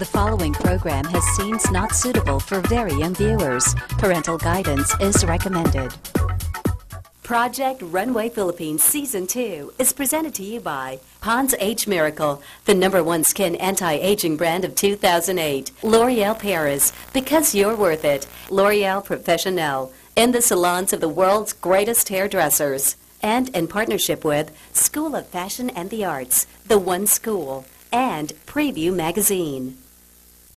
The following program has scenes not suitable for very young viewers. Parental guidance is recommended. Project Runway Philippines Season 2 is presented to you by Pond's Age Miracle, the number one skin anti-aging brand of 2008. L'Oreal Paris, because you're worth it. L'Oreal Professionnel, in the salons of the world's greatest hairdressers. And in partnership with School of Fashion and the Arts, The One School, and Preview Magazine.